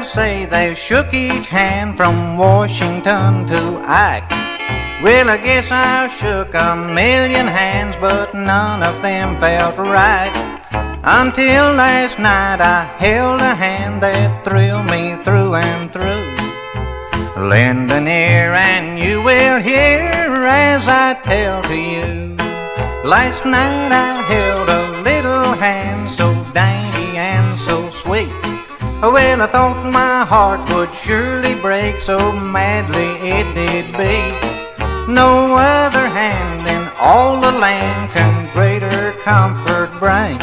will say they shook each hand from Washington to Ike. Well, I guess I shook a million hands, but none of them felt right. Until last night I held a hand that thrilled me through and through. Lend an ear and you will hear as I tell to you. Last night I held a little hand so dainty and so sweet. Well, I thought my heart would surely break, so madly it did beat. No other hand in all the land can greater comfort bring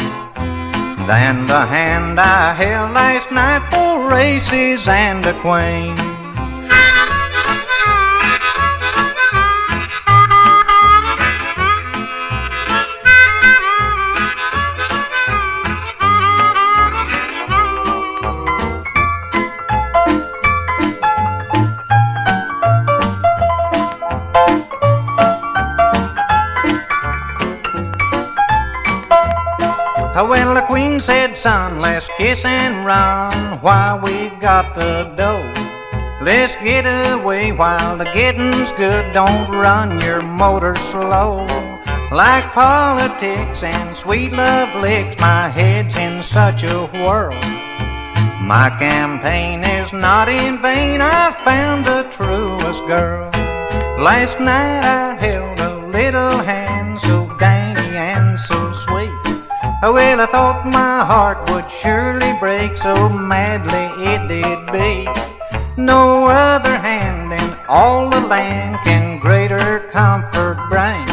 than the hand I held last night four aces and a queen. Well, the queen said, son, let's kiss and run while we've got the dough. Let's get away while the getting's good. Don't run your motor slow. Like politics and sweet love licks, my head's in such a whirl. My campaign is not in vain. I found the truest girl. Last night I held a Oh, well, I thought my heart would surely break, so madly it did beat. No other hand in all the land can greater comfort bring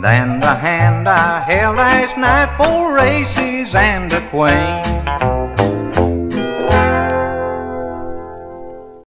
than the hand I held last night four aces and a queen.